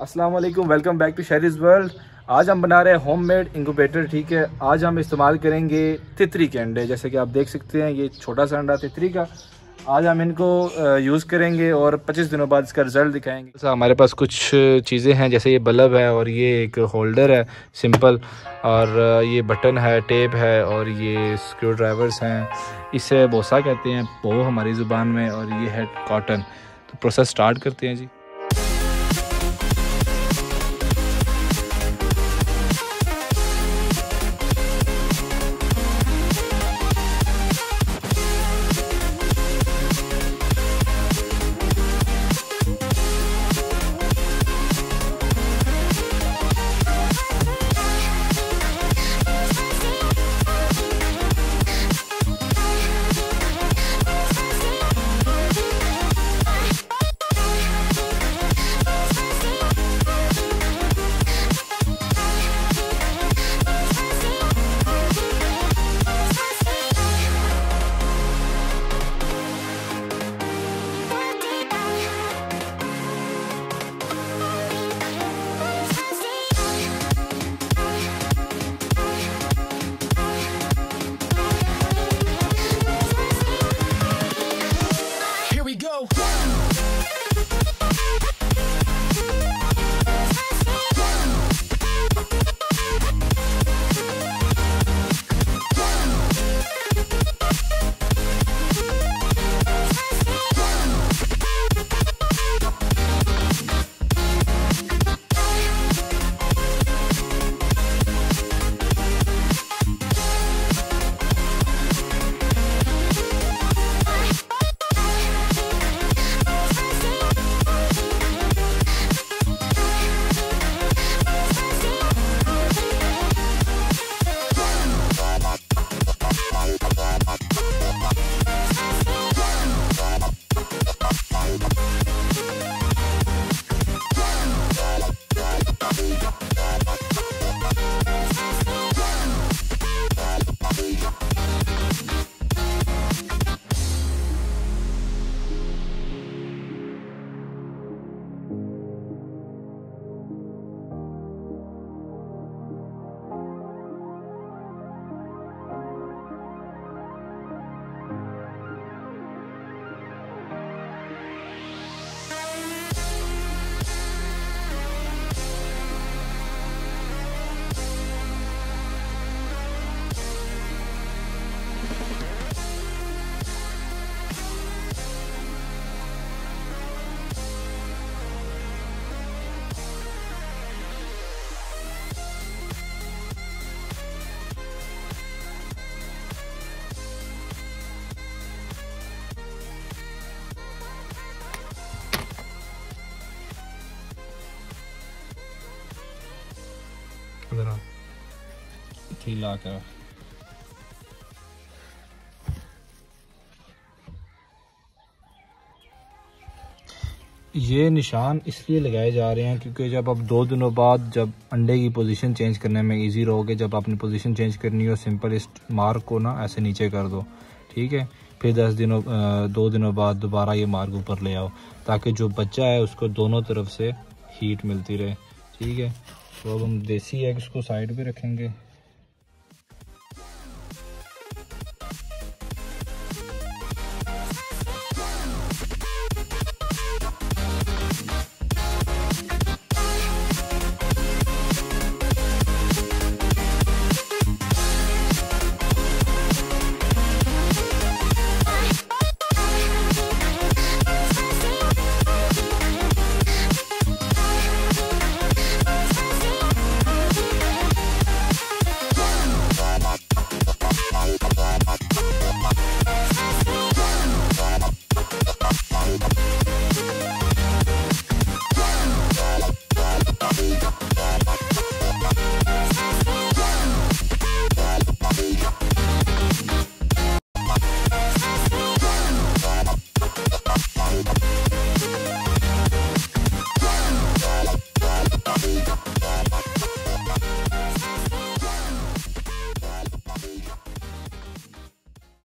अस्सलाम वालेकुम welcome back to Sheri's world आज हम बना रहे हैं होम मेड इंक्यूबेटर ठीक है? आज हम इस्तेमाल करेंगे तितरी के अंडे। जैसे कि आप देख सकते हैं, ये छोटा सा अंडा तितरी का। आज हम इनको यूज़ करेंगे और 25 दिनों बाद इसका रिज़ल्ट दिखाएँगे। तो हमारे पास कुछ चीज़ें हैं, जैसे ये बल्ब है और ये एक होल्डर है सिंपल और ये बटन है टेप है और ये स्क्रू ड्राइवर्स हैं। इसे बोसा कहते हैं, पो हमारी ज़ुबान में और ये है कॉटन तो प्रोसेस स्टार्ट करते हैं जी। ज़रा ला कर ये निशान इसलिए लगाए जा रहे हैं क्योंकि जब आप दो दिनों बाद जब अंडे की पोजीशन चेंज करने में इजी रहोगे, जब आपने पोजीशन चेंज करनी हो सिंपल इस मार्क को ना ऐसे नीचे कर दो, ठीक है? फिर दस दिनों दो दिनों बाद दोबारा ये मार्क ऊपर ले आओ, ताकि जो बच्चा है उसको दोनों तरफ़ से हीट मिलती रहे, ठीक है? तो अब हम देसी एग्स को साइड पे रखेंगे।